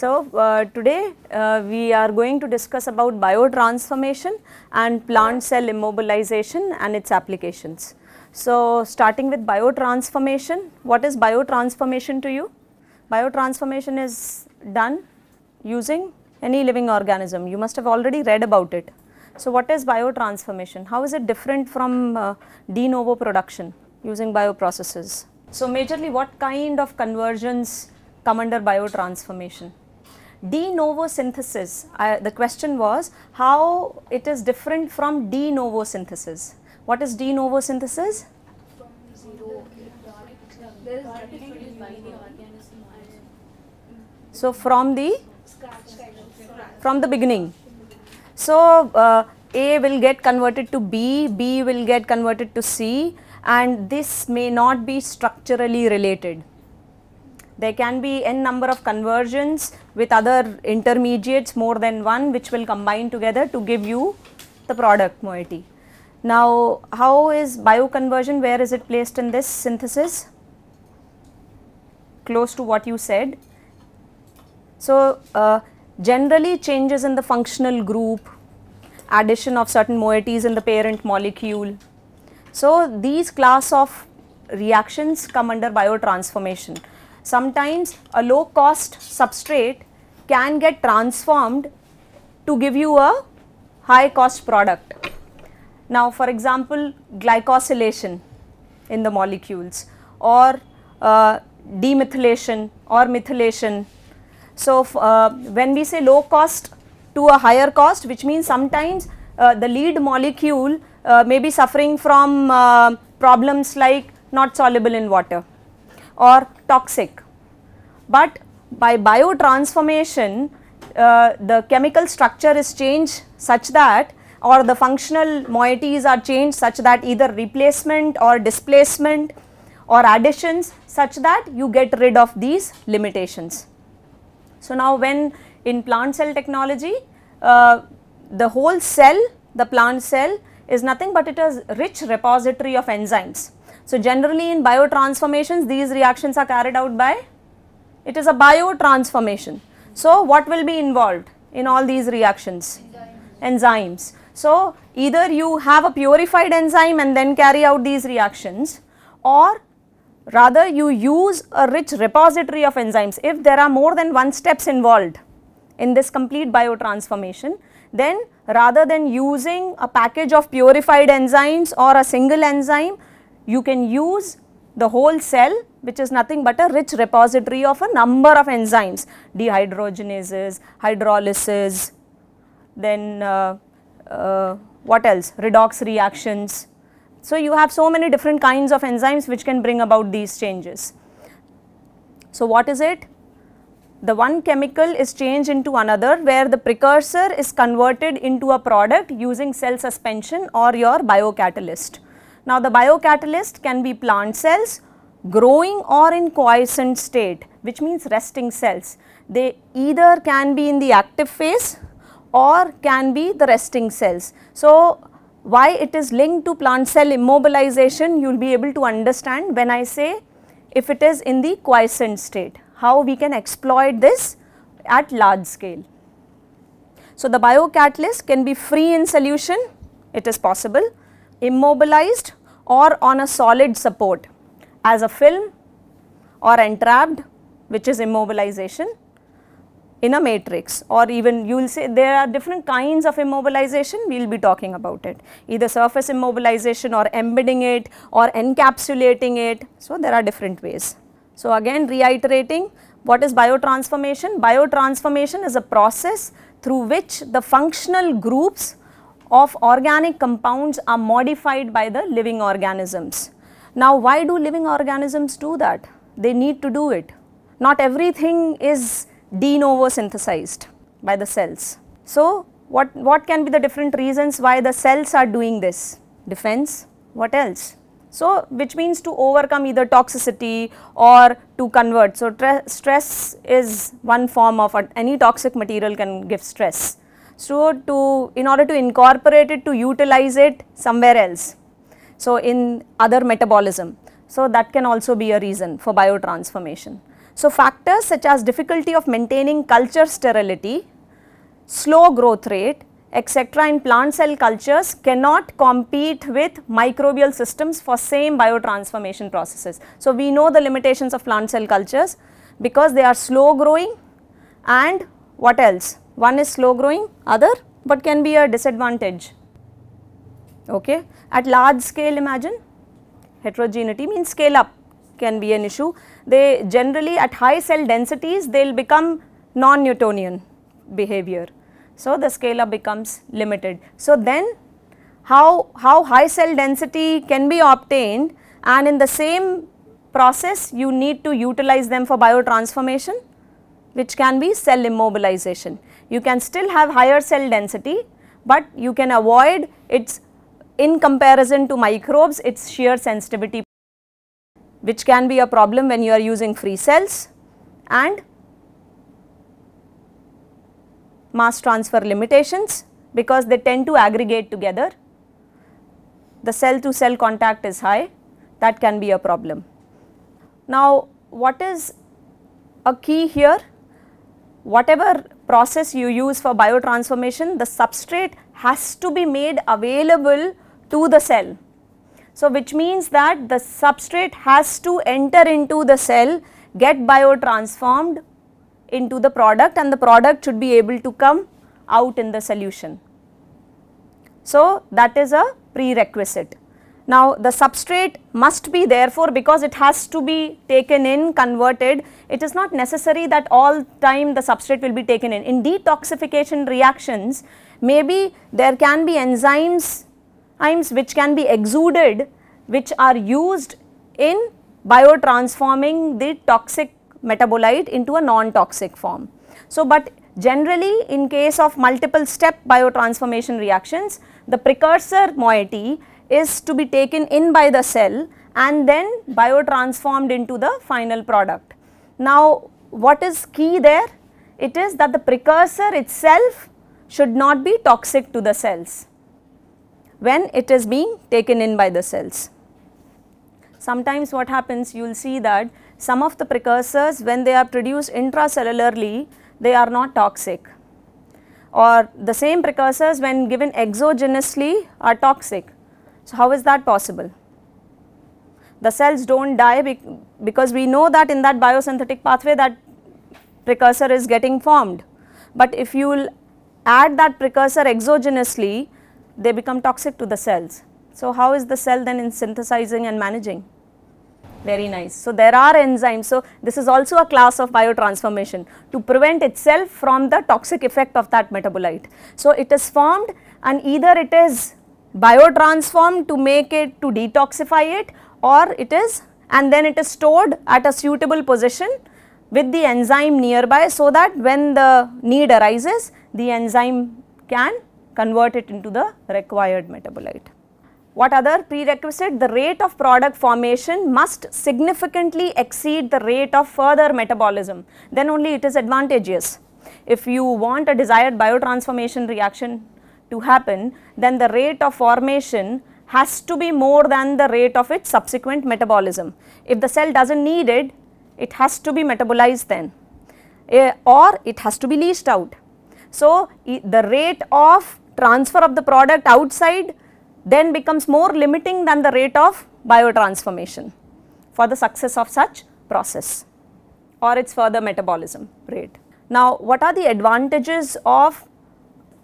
So, uh, today uh, we are going to discuss about biotransformation and plant cell immobilization and its applications. So, starting with biotransformation, what is biotransformation to you? Biotransformation is done using any living organism. You must have already read about it. So, what is biotransformation? How is it different from uh, de novo production using bioprocesses? So, majorly what kind of conversions come under biotransformation? De novo synthesis, I, the question was how it is different from de novo synthesis. What is de novo synthesis? So, from the from the beginning. So, uh, A will get converted to B, B will get converted to C and this may not be structurally related. There can be n number of conversions with other intermediates more than one which will combine together to give you the product moiety. Now, how is bioconversion, where is it placed in this synthesis? Close to what you said. So, uh, generally changes in the functional group, addition of certain moieties in the parent molecule. So, these class of reactions come under biotransformation. Sometimes a low cost substrate can get transformed to give you a high cost product. Now, for example, glycosylation in the molecules or uh, demethylation or methylation. So, uh, when we say low cost to a higher cost which means sometimes uh, the lead molecule uh, may be suffering from uh, problems like not soluble in water or toxic. But by biotransformation uh, the chemical structure is changed such that or the functional moieties are changed such that either replacement or displacement or additions such that you get rid of these limitations. So, now when in plant cell technology uh, the whole cell the plant cell is nothing but it is rich repository of enzymes. So, generally in biotransformations these reactions are carried out by it is a biotransformation. So, what will be involved in all these reactions? Enzymes. So, either you have a purified enzyme and then carry out these reactions or rather you use a rich repository of enzymes. If there are more than one steps involved in this complete biotransformation, then rather than using a package of purified enzymes or a single enzyme, you can use the whole cell which is nothing but a rich repository of a number of enzymes, dehydrogenases, hydrolysis, then uh, uh, what else, redox reactions. So, you have so many different kinds of enzymes which can bring about these changes. So, what is it? The one chemical is changed into another where the precursor is converted into a product using cell suspension or your biocatalyst. Now, the biocatalyst can be plant cells growing or in quiescent state which means resting cells. They either can be in the active phase or can be the resting cells. So, why it is linked to plant cell immobilization you will be able to understand when I say if it is in the quiescent state, how we can exploit this at large scale. So, the biocatalyst can be free in solution, it is possible, immobilized or on a solid support as a film or entrapped which is immobilization in a matrix or even you will say there are different kinds of immobilization we will be talking about it either surface immobilization or embedding it or encapsulating it. So, there are different ways. So, again reiterating what is biotransformation? Biotransformation is a process through which the functional groups of organic compounds are modified by the living organisms. Now, why do living organisms do that? They need to do it. Not everything is de novo synthesized by the cells. So, what, what can be the different reasons why the cells are doing this? Defense, what else? So, which means to overcome either toxicity or to convert. So, stress is one form of any toxic material can give stress. So, to in order to incorporate it to utilize it somewhere else. So, in other metabolism. So, that can also be a reason for biotransformation. So, factors such as difficulty of maintaining culture sterility, slow growth rate etc. in plant cell cultures cannot compete with microbial systems for same biotransformation processes. So, we know the limitations of plant cell cultures because they are slow growing and what else? One is slow growing, other but can be a disadvantage. Okay. At large scale imagine heterogeneity means scale up can be an issue. They generally at high cell densities they will become non-Newtonian behavior so, the scale up becomes limited. So, then how, how high cell density can be obtained and in the same process you need to utilize them for biotransformation which can be cell immobilization. You can still have higher cell density, but you can avoid its in comparison to microbes its shear sensitivity which can be a problem when you are using free cells and mass transfer limitations because they tend to aggregate together. The cell to cell contact is high that can be a problem. Now what is a key here? Whatever process you use for biotransformation the substrate has to be made available to the cell. So which means that the substrate has to enter into the cell, get biotransformed into the product and the product should be able to come out in the solution. So, that is a prerequisite. Now, the substrate must be therefore because it has to be taken in converted, it is not necessary that all time the substrate will be taken in. In detoxification reactions, maybe there can be enzymes which can be exuded which are used in biotransforming the toxic metabolite into a non-toxic form. So, but generally in case of multiple step biotransformation reactions, the precursor moiety is to be taken in by the cell and then biotransformed into the final product. Now, what is key there? It is that the precursor itself should not be toxic to the cells when it is being taken in by the cells. Sometimes what happens you will see that some of the precursors when they are produced intracellularly they are not toxic or the same precursors when given exogenously are toxic. So, how is that possible? The cells do not die because we know that in that biosynthetic pathway that precursor is getting formed, but if you will add that precursor exogenously they become toxic to the cells. So, how is the cell then in synthesizing and managing? Very nice. So, there are enzymes. So, this is also a class of biotransformation to prevent itself from the toxic effect of that metabolite. So, it is formed and either it is biotransformed to make it to detoxify it or it is and then it is stored at a suitable position with the enzyme nearby so that when the need arises the enzyme can convert it into the required metabolite. What other prerequisite? The rate of product formation must significantly exceed the rate of further metabolism, then only it is advantageous. If you want a desired biotransformation reaction to happen, then the rate of formation has to be more than the rate of its subsequent metabolism. If the cell does not need it, it has to be metabolized then uh, or it has to be leached out. So, the rate of transfer of the product outside then becomes more limiting than the rate of biotransformation for the success of such process or its further metabolism rate. Now, what are the advantages of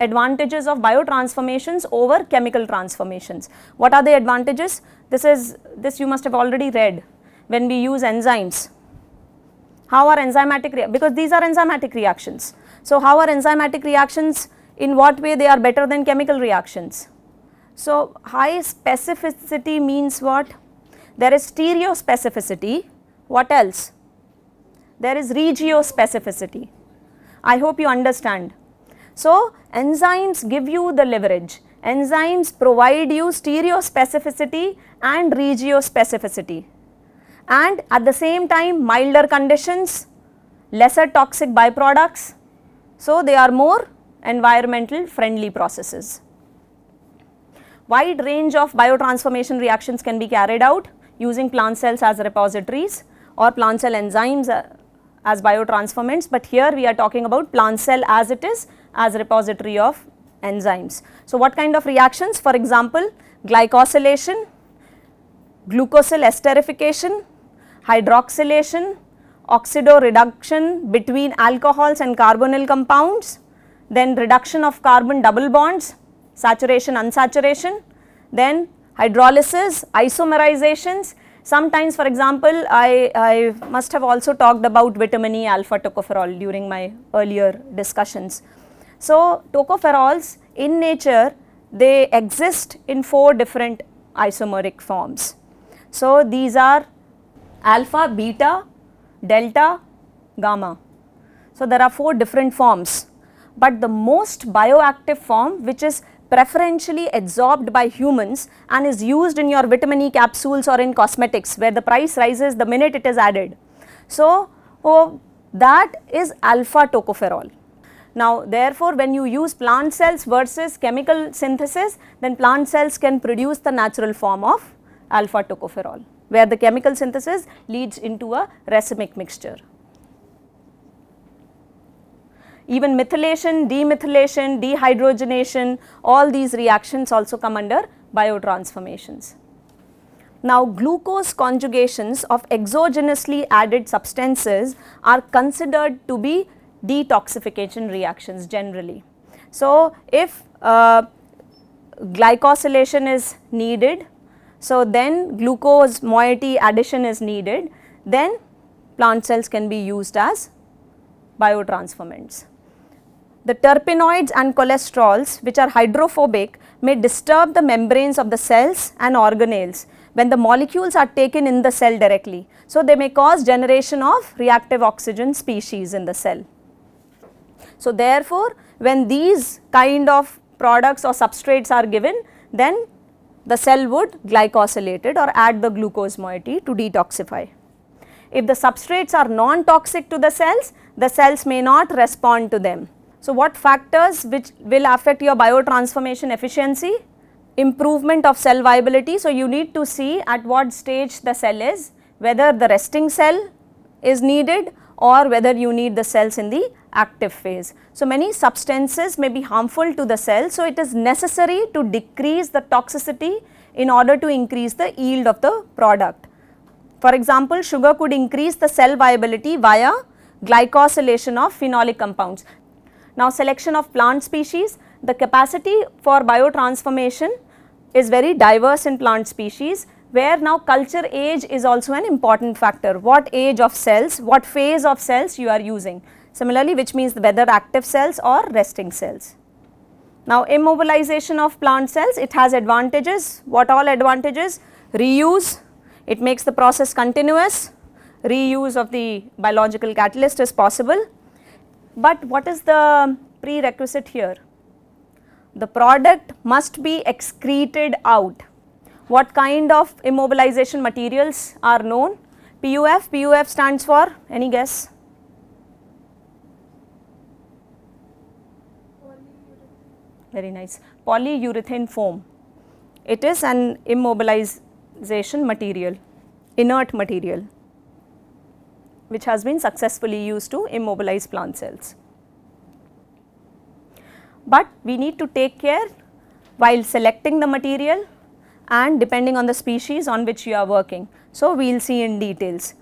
advantages of biotransformations over chemical transformations? What are the advantages? This is this you must have already read when we use enzymes. How are enzymatic because these are enzymatic reactions. So, how are enzymatic reactions in what way they are better than chemical reactions? So, high specificity means what? There is stereospecificity, what else? There is regiospecificity. I hope you understand. So, enzymes give you the leverage. Enzymes provide you stereospecificity and regiospecificity. And at the same time milder conditions, lesser toxic byproducts. So, they are more environmental friendly processes wide range of biotransformation reactions can be carried out using plant cells as repositories or plant cell enzymes uh, as biotransformants, but here we are talking about plant cell as it is as repository of enzymes. So, what kind of reactions? For example, glycosylation, glucosyl esterification, hydroxylation, oxidoreduction between alcohols and carbonyl compounds, then reduction of carbon double bonds, saturation unsaturation, then hydrolysis, isomerizations. Sometimes for example, I, I must have also talked about vitamin E alpha tocopherol during my earlier discussions. So, tocopherols in nature they exist in four different isomeric forms. So, these are alpha, beta, delta, gamma. So, there are four different forms, but the most bioactive form which is preferentially absorbed by humans and is used in your vitamin E capsules or in cosmetics where the price rises the minute it is added. So, oh, that is alpha tocopherol. Now, therefore, when you use plant cells versus chemical synthesis, then plant cells can produce the natural form of alpha tocopherol, where the chemical synthesis leads into a racemic mixture. Even methylation, demethylation, dehydrogenation, all these reactions also come under biotransformations. Now, glucose conjugations of exogenously added substances are considered to be detoxification reactions generally. So, if uh, glycosylation is needed, so then glucose moiety addition is needed, then plant cells can be used as biotransformants. The terpenoids and cholesterols which are hydrophobic may disturb the membranes of the cells and organelles when the molecules are taken in the cell directly. So, they may cause generation of reactive oxygen species in the cell. So, therefore, when these kind of products or substrates are given, then the cell would glycosylate it or add the glucose moiety to detoxify. If the substrates are non-toxic to the cells, the cells may not respond to them. So, what factors which will affect your biotransformation efficiency? Improvement of cell viability. So, you need to see at what stage the cell is, whether the resting cell is needed or whether you need the cells in the active phase. So, many substances may be harmful to the cell. So, it is necessary to decrease the toxicity in order to increase the yield of the product. For example, sugar could increase the cell viability via glycosylation of phenolic compounds. Now, selection of plant species, the capacity for biotransformation is very diverse in plant species where now culture age is also an important factor. What age of cells, what phase of cells you are using. Similarly, which means whether active cells or resting cells. Now, immobilization of plant cells, it has advantages. What all advantages? Reuse, it makes the process continuous. Reuse of the biological catalyst is possible. But what is the prerequisite here? The product must be excreted out. What kind of immobilization materials are known? PUF, PUF stands for any guess? very nice polyurethane foam. It is an immobilization material, inert material which has been successfully used to immobilize plant cells. But we need to take care while selecting the material and depending on the species on which you are working. So, we will see in details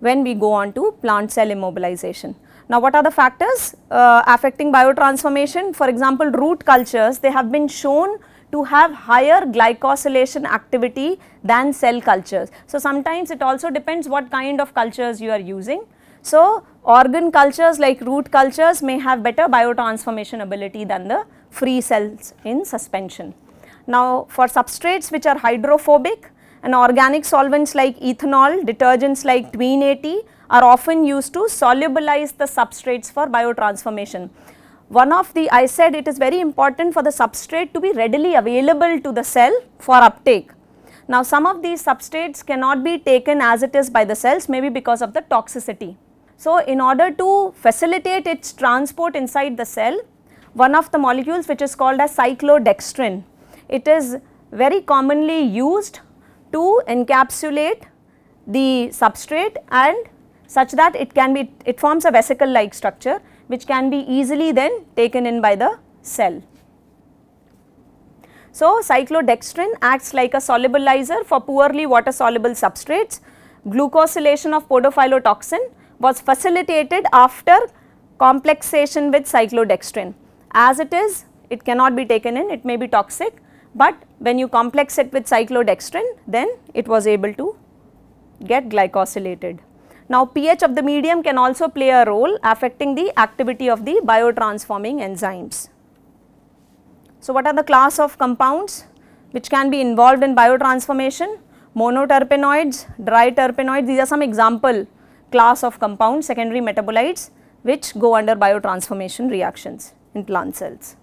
when we go on to plant cell immobilization. Now, what are the factors uh, affecting biotransformation? For example, root cultures, they have been shown to have higher glycosylation activity than cell cultures. So, sometimes it also depends what kind of cultures you are using. So, organ cultures like root cultures may have better biotransformation ability than the free cells in suspension. Now, for substrates which are hydrophobic and organic solvents like ethanol, detergents like Tween 80 are often used to solubilize the substrates for biotransformation. One of the, I said it is very important for the substrate to be readily available to the cell for uptake. Now, some of these substrates cannot be taken as it is by the cells maybe because of the toxicity. So, in order to facilitate its transport inside the cell, one of the molecules which is called as cyclodextrin, it is very commonly used to encapsulate the substrate and such that it can be, it forms a vesicle like structure which can be easily then taken in by the cell. So, cyclodextrin acts like a solubilizer for poorly water soluble substrates. Glucosylation of podophyllotoxin was facilitated after complexation with cyclodextrin. As it is, it cannot be taken in, it may be toxic, but when you complex it with cyclodextrin, then it was able to get glycosylated. Now, pH of the medium can also play a role affecting the activity of the biotransforming enzymes. So, what are the class of compounds which can be involved in biotransformation? Monoterpenoids, diterpenoids, these are some example class of compounds, secondary metabolites which go under biotransformation reactions in plant cells.